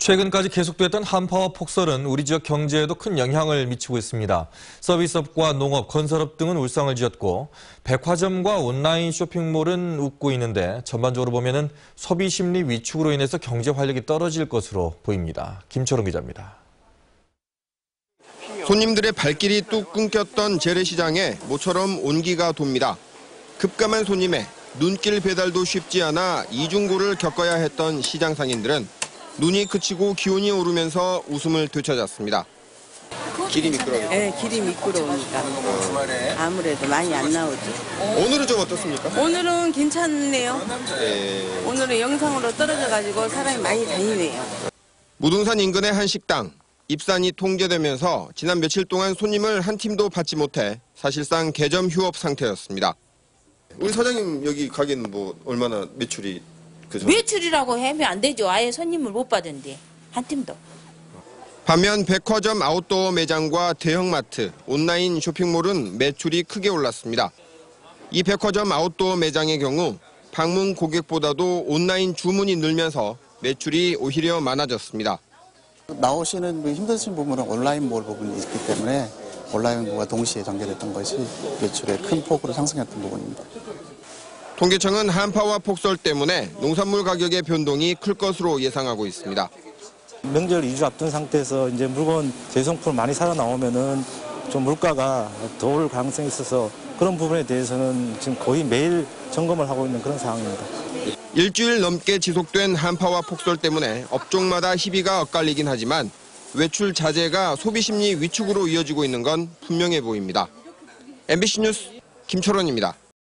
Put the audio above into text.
최근까지 계속됐던 한파와 폭설은 우리 지역 경제에도 큰 영향을 미치고 있습니다. 서비스업과 농업, 건설업 등은 울상을 지었고 백화점과 온라인 쇼핑몰은 웃고 있는데 전반적으로 보면 소비 심리 위축으로 인해서 경제 활력이 떨어질 것으로 보입니다. 김초롱 기자입니다. 손님들의 발길이 뚝 끊겼던 재래시장에 모처럼 온기가 돕니다. 급감한 손님에 눈길 배달도 쉽지 않아 이중고를 겪어야 했던 시장 상인들은 눈이 그치고 기온이 오르면서 웃음을 되찾았습니다. 길이 미끄러워요. 네, 길이 미끄러우니까 아무래도 많이 안 나오지. 오늘은 좀 어떻습니까? 오늘은 괜찮네요. 네. 오늘은 영상으로 떨어져가지고 사람이 많이 다니네요. 무등산 인근의 한 식당. 입산이 통제되면서 지난 며칠 동안 손님을 한 팀도 받지 못해 사실상 개점 휴업 상태였습니다. 우리 사장님 여기 가게는 뭐 얼마나 매출이 그죠? 매출이라고 하면 안 되죠. 아예 손님을 못 받은데 한 팀도. 반면 백화점 아웃도어 매장과 대형마트, 온라인 쇼핑몰은 매출이 크게 올랐습니다. 이 백화점 아웃도어 매장의 경우 방문 고객보다도 온라인 주문이 늘면서 매출이 오히려 많아졌습니다. 나오시는 분 힘드신 부분은 온라인몰 부분이 있기 때문에 온라인몰과 동시에 전개됐던 것이 매출의 큰 폭으로 상승했던 부분입니다. 통계청은 한파와 폭설 때문에 농산물 가격의 변동이 클 것으로 예상하고 있습니다. 명절 2주 앞둔 상태에서 이제 물건 재성품 많이 살아 나오면은 좀 물가가 더 올 가능성이 있어서 그런 부분에 대해서는 지금 거의 매일 점검을 하고 있는 그런 상황입니다. 일주일 넘게 지속된 한파와 폭설 때문에 업종마다 희비가 엇갈리긴 하지만 외출 자제가 소비 심리 위축으로 이어지고 있는 건 분명해 보입니다. MBC 뉴스 김철원입니다.